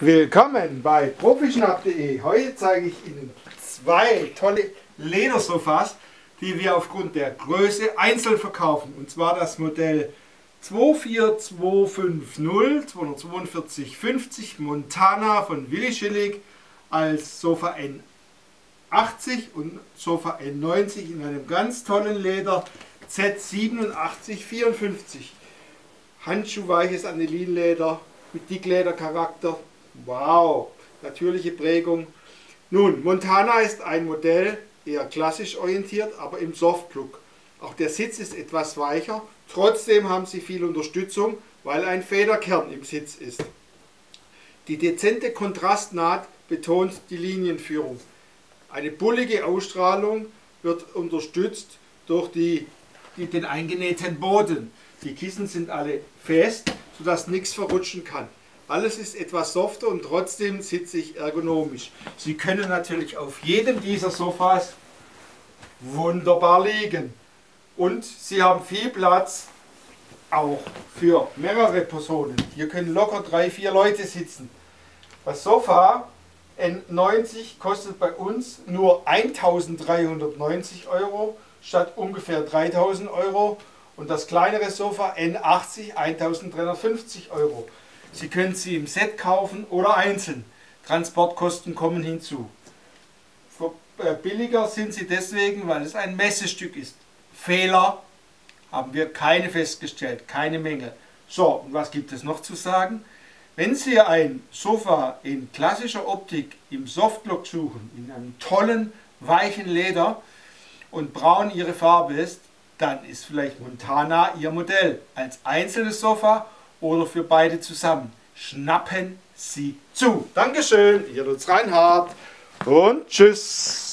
Willkommen bei profischnapp.de. Heute zeige ich Ihnen zwei tolle Ledersofas, die wir aufgrund der Größe einzeln verkaufen. Und zwar das Modell 24250 24250 Montana von Willi Schillig als Sofa N80 und Sofa N90 in einem ganz tollen Leder Z8754. Handschuhweiches Anilinleder mit Dickledercharakter Wow, natürliche Prägung. Nun, Montana ist ein Modell, eher klassisch orientiert, aber im Softlook. Auch der Sitz ist etwas weicher, trotzdem haben sie viel Unterstützung, weil ein Federkern im Sitz ist. Die dezente Kontrastnaht betont die Linienführung. Eine bullige Ausstrahlung wird unterstützt durch die, die, den eingenähten Boden. Die Kissen sind alle fest, sodass nichts verrutschen kann. Alles ist etwas softer und trotzdem sitze ich ergonomisch. Sie können natürlich auf jedem dieser Sofas wunderbar liegen. Und Sie haben viel Platz auch für mehrere Personen. Hier können locker drei, vier Leute sitzen. Das Sofa N90 kostet bei uns nur 1390 Euro statt ungefähr 3000 Euro und das kleinere Sofa N80 1350 Euro. Sie können sie im Set kaufen oder einzeln. Transportkosten kommen hinzu. Äh, billiger sind sie deswegen, weil es ein Messestück ist. Fehler haben wir keine festgestellt, keine Menge. So, und was gibt es noch zu sagen? Wenn Sie ein Sofa in klassischer Optik im Softlook suchen, in einem tollen, weichen Leder und braun Ihre Farbe ist, dann ist vielleicht Montana Ihr Modell. Als einzelnes Sofa oder für beide zusammen. Schnappen Sie zu. Dankeschön, Ihr Lutz Reinhardt und tschüss.